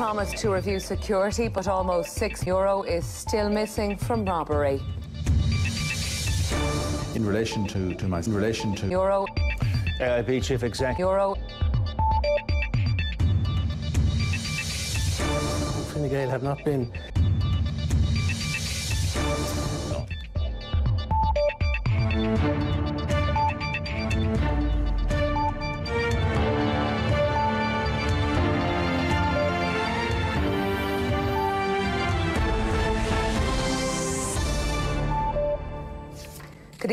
promised to review security, but almost six euro is still missing from robbery. In relation to, to my in relation to Euro, AIB Chief Executive. euro, Fine Gael have not been The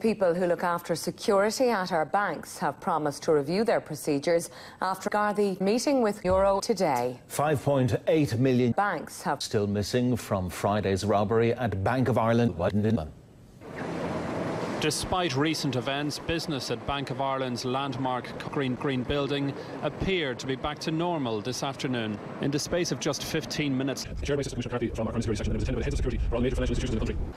people who look after security at our banks have promised to review their procedures after Gardaí meeting with Euro today. 5.8 million Banks have still missing from Friday's robbery at Bank of Ireland. Despite recent events, business at Bank of Ireland's landmark Green Green building appeared to be back to normal this afternoon. In the space of just 15 minutes, Chaired by Assistant Commissioner McCarthy from our Security section, and was attended by the heads of security for all major financial institutions in the country.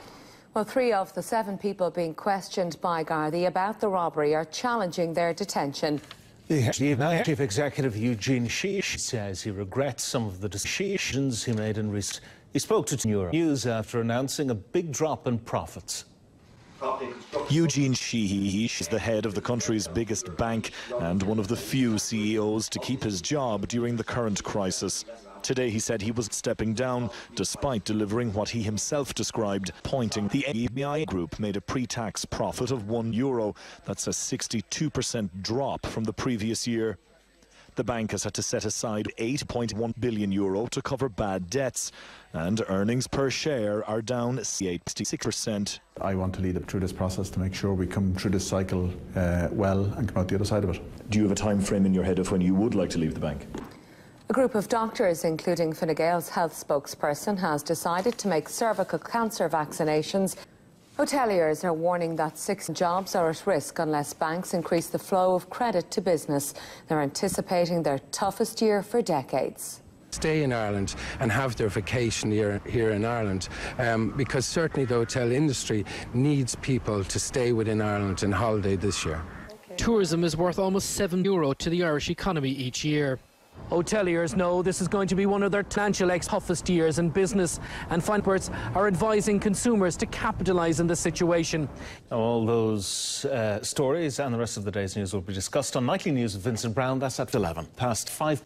Well, three of the seven people being questioned by Gardaí about the robbery are challenging their detention. The Chief Executive Eugene Sheesh says he regrets some of the decisions he made in recent. He spoke to Euro News after announcing a big drop in profits. Eugene Sheehy is the head of the country's biggest bank and one of the few CEOs to keep his job during the current crisis. Today he said he was stepping down despite delivering what he himself described, pointing the ABI group made a pre-tax profit of 1 euro. That's a 62% drop from the previous year. The bank has had to set aside 8.1 billion euro to cover bad debts, and earnings per share are down 86%. I want to lead up through this process to make sure we come through this cycle uh, well and come out the other side of it. Do you have a time frame in your head of when you would like to leave the bank? A group of doctors, including Fine Gael's health spokesperson, has decided to make cervical cancer vaccinations. Hoteliers are warning that six jobs are at risk unless banks increase the flow of credit to business. They're anticipating their toughest year for decades. stay in Ireland and have their vacation here, here in Ireland um, because certainly the hotel industry needs people to stay within Ireland and holiday this year. Tourism is worth almost 7 euro to the Irish economy each year. Hoteliers know this is going to be one of their financial ex toughest years in business, and experts are advising consumers to capitalise on the situation. All those uh, stories and the rest of the day's news will be discussed on Nightly News with Vincent Browne. That's at 11 past 5.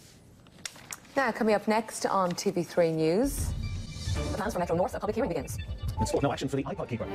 Now, coming up next on TV3 News. The plans for Metro North, a public hearing begins. No action for the iPod keeper.